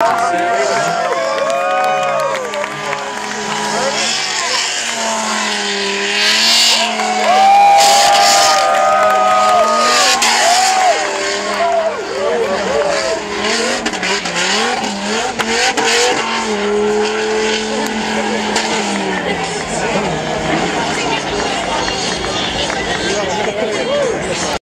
Yeah.